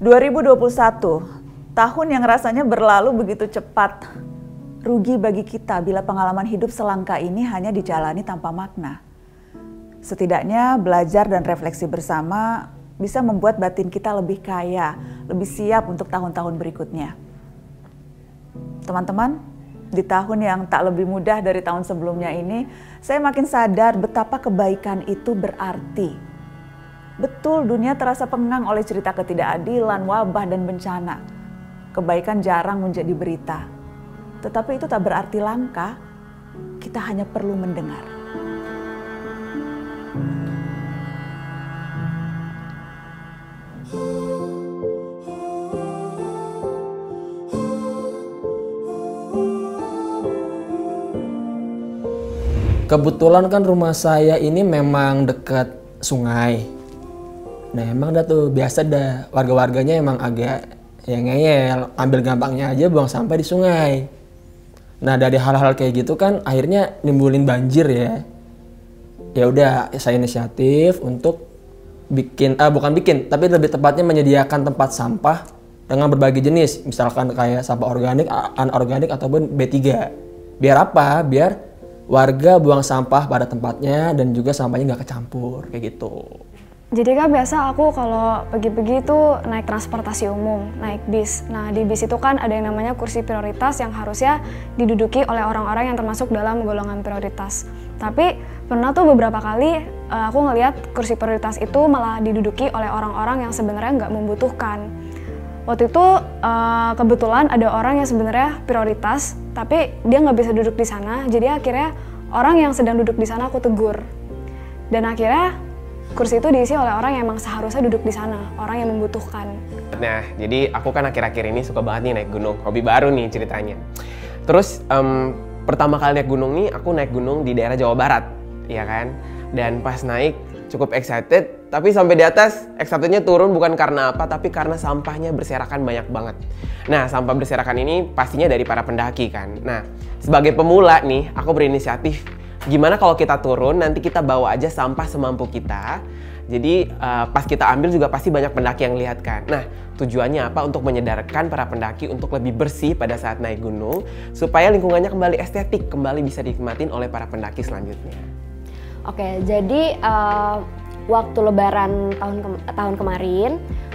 2021, tahun yang rasanya berlalu begitu cepat. Rugi bagi kita bila pengalaman hidup selangka ini hanya dijalani tanpa makna. Setidaknya belajar dan refleksi bersama bisa membuat batin kita lebih kaya, lebih siap untuk tahun-tahun berikutnya. Teman-teman, di tahun yang tak lebih mudah dari tahun sebelumnya ini, saya makin sadar betapa kebaikan itu berarti Betul dunia terasa pengang oleh cerita ketidakadilan, wabah, dan bencana. Kebaikan jarang menjadi berita. Tetapi itu tak berarti langka, kita hanya perlu mendengar. Kebetulan kan rumah saya ini memang dekat sungai Nah emang dah tuh biasa dah warga-warganya emang agak ya ngeyel, ambil gampangnya aja buang sampah di sungai. Nah dari hal-hal kayak gitu kan akhirnya nimbulin banjir ya. Ya udah saya inisiatif untuk bikin ah bukan bikin tapi lebih tepatnya menyediakan tempat sampah dengan berbagai jenis misalkan kayak sampah organik, anorganik ataupun B3. Biar apa? Biar warga buang sampah pada tempatnya dan juga sampahnya nggak kecampur kayak gitu. Jadi kan biasa aku kalau pergi-pergi itu naik transportasi umum, naik bis. Nah di bis itu kan ada yang namanya kursi prioritas yang harusnya diduduki oleh orang-orang yang termasuk dalam golongan prioritas. Tapi pernah tuh beberapa kali uh, aku ngelihat kursi prioritas itu malah diduduki oleh orang-orang yang sebenarnya nggak membutuhkan. Waktu itu uh, kebetulan ada orang yang sebenarnya prioritas, tapi dia nggak bisa duduk di sana. Jadi akhirnya orang yang sedang duduk di sana aku tegur. Dan akhirnya kursi itu diisi oleh orang yang emang seharusnya duduk di sana, orang yang membutuhkan. Nah, jadi aku kan akhir-akhir ini suka banget nih naik gunung, hobi baru nih ceritanya. Terus um, pertama kali naik gunung nih, aku naik gunung di daerah Jawa Barat, ya kan? Dan pas naik cukup excited, tapi sampai di atas excitednya turun bukan karena apa, tapi karena sampahnya berserakan banyak banget. Nah, sampah berserakan ini pastinya dari para pendaki kan. Nah, sebagai pemula nih, aku berinisiatif Gimana kalau kita turun, nanti kita bawa aja sampah semampu kita. Jadi uh, pas kita ambil juga pasti banyak pendaki yang lihat kan. Nah tujuannya apa? Untuk menyadarkan para pendaki untuk lebih bersih pada saat naik gunung. Supaya lingkungannya kembali estetik, kembali bisa dinikmatin oleh para pendaki selanjutnya. Oke, jadi uh, waktu lebaran tahun ke tahun kemarin,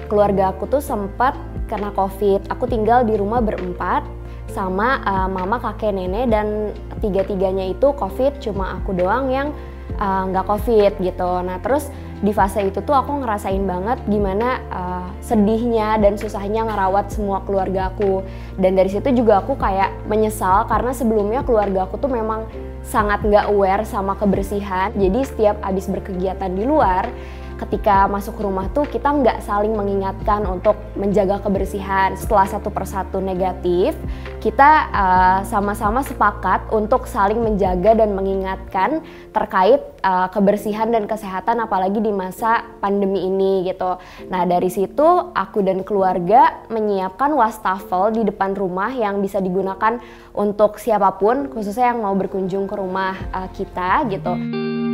keluarga aku tuh sempat kena covid. Aku tinggal di rumah berempat sama uh, mama kakek nenek dan tiga-tiganya itu covid cuma aku doang yang eh, nggak uh, covid gitu. Nah terus di fase itu tuh aku ngerasain banget gimana uh, sedihnya dan susahnya ngerawat semua keluarga aku. Dan dari situ juga aku kayak menyesal karena sebelumnya keluarga aku tuh memang sangat nggak aware sama kebersihan. Jadi setiap abis berkegiatan di luar ketika masuk rumah tuh kita nggak saling mengingatkan untuk menjaga kebersihan. Setelah satu persatu negatif, kita uh, sama-sama sepakat untuk saling menjaga dan mengingatkan terkait uh, kebersihan dan kesehatan apalagi di masa pandemi ini gitu. Nah dari situ aku dan keluarga menyiapkan wastafel di depan rumah yang bisa digunakan untuk siapa pun khususnya yang mau berkunjung ke rumah uh, kita gitu.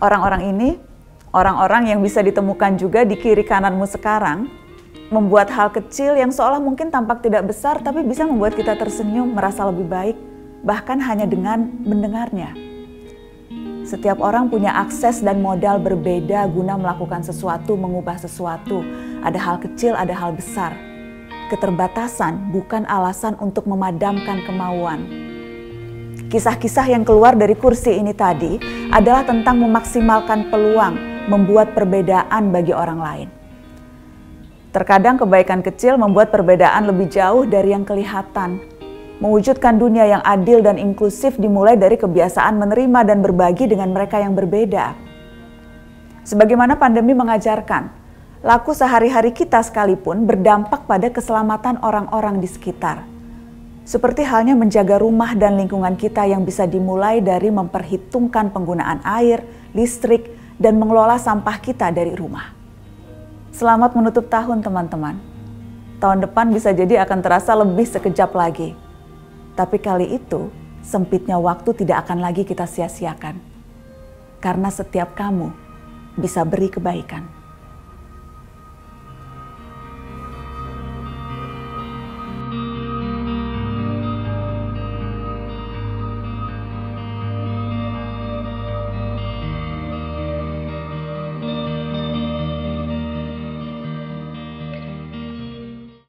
Orang-orang ini, orang-orang yang bisa ditemukan juga di kiri kananmu sekarang, membuat hal kecil yang seolah mungkin tampak tidak besar tapi bisa membuat kita tersenyum, merasa lebih baik, bahkan hanya dengan mendengarnya. Setiap orang punya akses dan modal berbeda guna melakukan sesuatu, mengubah sesuatu. Ada hal kecil, ada hal besar. Keterbatasan bukan alasan untuk memadamkan kemauan Kisah-kisah yang keluar dari kursi ini tadi adalah tentang memaksimalkan peluang membuat perbedaan bagi orang lain. Terkadang kebaikan kecil membuat perbedaan lebih jauh dari yang kelihatan. Mewujudkan dunia yang adil dan inklusif dimulai dari kebiasaan menerima dan berbagi dengan mereka yang berbeda. Sebagaimana pandemi mengajarkan, laku sehari-hari kita sekalipun berdampak pada keselamatan orang-orang di sekitar. Seperti halnya menjaga rumah dan lingkungan kita yang bisa dimulai dari memperhitungkan penggunaan air, listrik, dan mengelola sampah kita dari rumah. Selamat menutup tahun teman-teman. Tahun depan bisa jadi akan terasa lebih sekejap lagi. Tapi kali itu, sempitnya waktu tidak akan lagi kita sia-siakan. Karena setiap kamu bisa beri kebaikan.